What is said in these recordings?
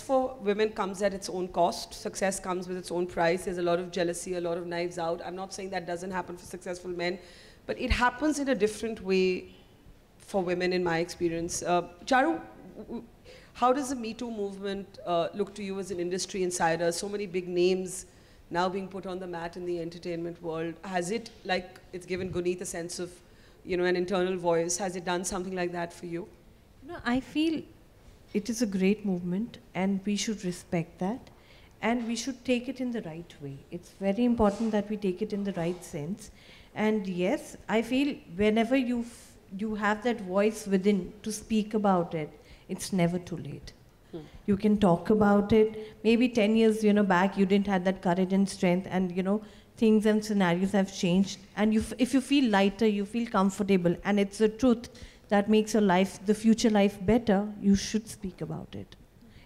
for women comes at its own cost. Success comes with its own price. There's a lot of jealousy, a lot of knives out. I'm not saying that doesn't happen for successful men, but it happens in a different way for women, in my experience. Uh, Charu, how does the Me Too movement uh, look to you as an industry insider? So many big names now being put on the mat in the entertainment world. Has it, like, it's given Guneet a sense of, you know, an internal voice? Has it done something like that for you? No, I feel it is a great movement and we should respect that and we should take it in the right way. It's very important that we take it in the right sense. And yes, I feel whenever you, you have that voice within to speak about it, it's never too late. Hmm. You can talk about it. Maybe 10 years you know, back, you didn't have that courage and strength, and you know, things and scenarios have changed. And you, if you feel lighter, you feel comfortable, and it's the truth that makes your life, the future life better, you should speak about it.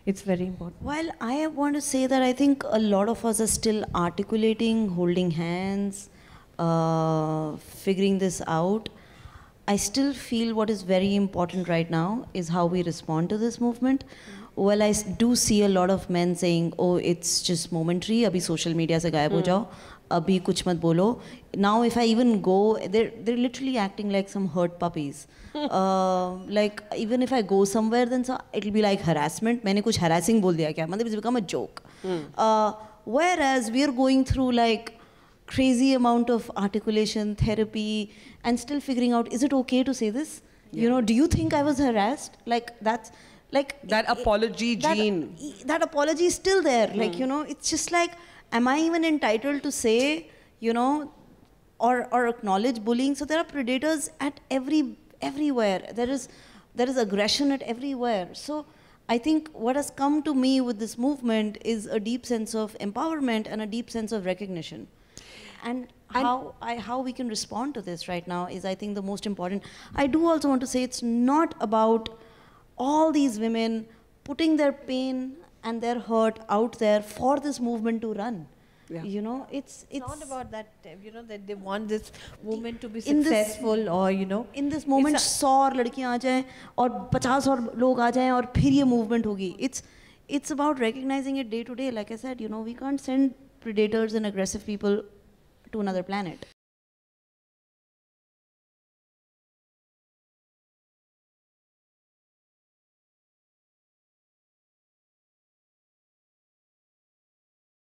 It's very important. Well, I want to say that I think a lot of us are still articulating, holding hands, uh, figuring this out. I still feel what is very important right now is how we respond to this movement. Well, I do see a lot of men saying, "Oh, it's just momentary. Abhi social media se gayab ho hmm. jao. Now if I even go, they're, they're literally acting like some hurt puppies. Uh, like even if I go somewhere, then so it'll be like harassment. Maine kuch harassing bol diya kya? Matlab become a joke. Hmm. Uh, whereas we are going through like crazy amount of articulation therapy and still figuring out is it okay to say this? You know, do you think I was harassed? Like that's like that apology gene. That, apology is still there. Like hmm. you know, it's just like am I even entitled to say, you know, or or acknowledge bullying? So there are predators at every everywhere. There is there is aggression at everywhere. So. I think what has come to me with this movement is a deep sense of empowerment and a deep sense of recognition. And how, I, how we can respond to this right now is, I think, the most important. I do also want to say it's not about all these women putting their pain and their hurt out there for this movement to run. Yeah. You know, it's, it's, it's not about that. Uh, you know that they want this movement to be successful, this, or you know, in this moment, saw or लड़कियां आ जाएं और पचास और लोग आ जाएं और फिर ये movement होगी. It's it's about recognizing it day to day. Like I said, you know, we can't send predators and aggressive people to another planet.